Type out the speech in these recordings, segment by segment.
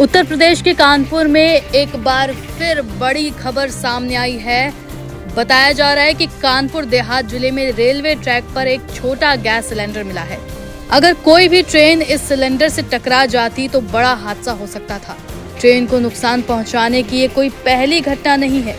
उत्तर प्रदेश के कानपुर में एक बार फिर बड़ी खबर सामने आई है। बताया जा रहा है कि कानपुर देहात ज़िले में रेलवे ट्रैक पर एक छोटा गैस सिलेंडर मिला है। अगर कोई भी ट्रेन इस सिलेंडर से टकरा जाती तो बड़ा हादसा हो सकता था। ट्रेन को नुकसान पहुँचाने की ये कोई पहली घटना नहीं है।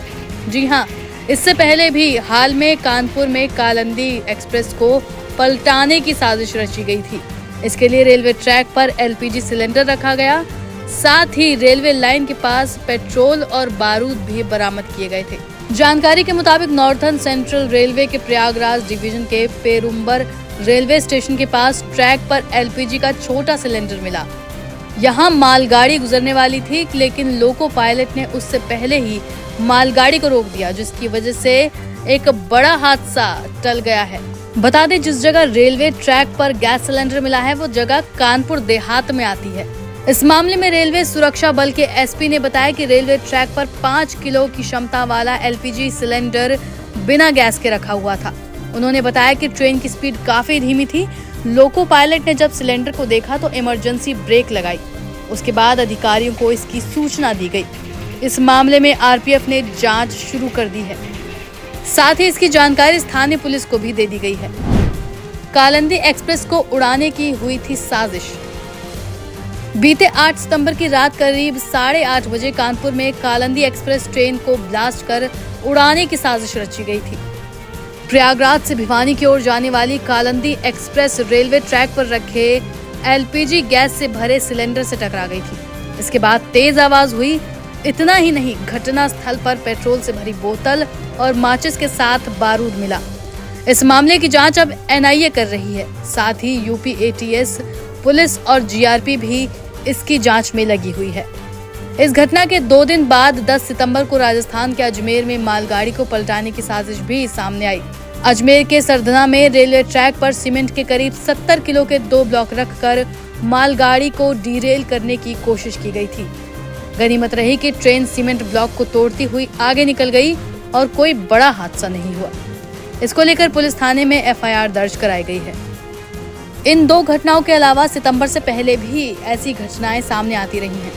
जी हाँ इससे पहले भी हाल में कानपुर में कालंदी एक्सप्रेस को पलटाने की साजिश रची गई थी। इसके लिए रेलवे ट्रैक पर एलपीजी सिलेंडर रखा गया। साथ ही रेलवे लाइन के पास पेट्रोल और बारूद भी बरामद किए गए थे। जानकारी के मुताबिक नॉर्थन सेंट्रल रेलवे के प्रयागराज डिवीज़न के पेरुम्बर रेलवे स्टेशन के पास ट्रैक पर एलपीजी का छोटा सिलेंडर मिला। यहाँ मालगाड़ी गुजरने वाली थी, लेकिन लोको पायलट ने उससे पहले ही मालगाड़ी को रोक दिया, जिसकी वजह से एक बड़ा हादसा टल गया है। बता दें, जिस जगह रेलवे ट्रैक पर गैस सिलेंडर मिला है, वो जगह कानपुर देहात में आती है। इस मामले में रेलवे सुरक्षा बल के एसपी ने बताया कि रेलवे ट्रैक पर पाँच किलो की क्षमता वाला एलपीजी सिलेंडर बिना गैस के रखा हुआ था। उन्होंने बताया कि ट्रेन की स्पीड काफ़ी धीमी थी। लोको पायलट ने जब सिलेंडर को देखा तो इमरजेंसी ब्रेक लगाई। उसके बाद अधिकारियों को इसकी सूचना दी गई। इस मामले में आरपीएफ ने जाँच शुरू कर दी है। साथ ही इसकी जानकारी स्थानीय पुलिस को भी दे दी गई है। कालंदी एक्सप्रेस को उड़ाने की हुई थी साजिश। बीते 8 सितंबर की रात करीब साढ़े आठ बजे कानपुर में कालंदी एक्सप्रेस ट्रेन को ब्लास्ट कर उड़ाने की साजिश रची गई थी। प्रयागराज से भिवानी की ओर जाने वाली कालंदी एक्सप्रेस रेलवे ट्रैक पर रखे एलपीजी गैस से भरे सिलेंडर से टकरा गई थी। इसके बाद तेज आवाज़ हुई। इतना ही नहीं घटना स्थल पर पेट्रोल से भरी बोतल और माचिस के साथ बारूद मिला। इस मामले की जाँच अब एनआईए कर रही है। साथ ही यूपी एटीएस पुलिस और जीआरपी भी इसकी जाँच में लगी हुई है। इस घटना के दो दिन बाद 10 सितंबर को राजस्थान के अजमेर में मालगाड़ी को पलटाने की साजिश भी सामने आई। अजमेर के सरधना में रेलवे ट्रैक पर सीमेंट के करीब 70 किलो के दो ब्लॉक रखकर मालगाड़ी को डीरेल करने की कोशिश की गई थी। गनीमत रही कि ट्रेन सीमेंट ब्लॉक को तोड़ती हुई आगे निकल गई और कोई बड़ा हादसा नहीं हुआ। इसको लेकर पुलिस थाने में एफआईआर दर्ज कराई गई है। इन दो घटनाओं के अलावा सितंबर से पहले भी ऐसी घटनाएँ सामने आती रही हैं।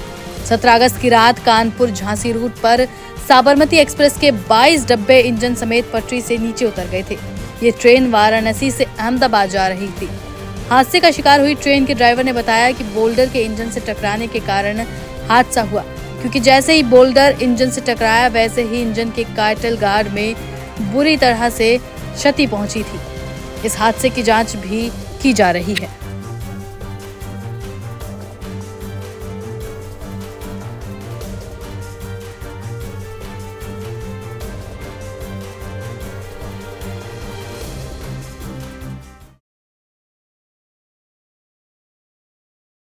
17 अगस्त की रात कानपुर झांसी रूट पर साबरमती एक्सप्रेस के 22 डब्बे इंजन समेत पटरी से नीचे उतर गए थे। ये ट्रेन वाराणसी से अहमदाबाद जा रही थी। हादसे का शिकार हुई ट्रेन के ड्राइवर ने बताया कि बोल्डर के इंजन से टकराने के कारण हादसा हुआ। क्योंकि जैसे ही बोल्डर इंजन से टकराया, वैसे ही इंजन के काटल गार्ड में बुरी तरह से क्षति पहुँची थी। इस हादसे की जाँच भी की जा रही है।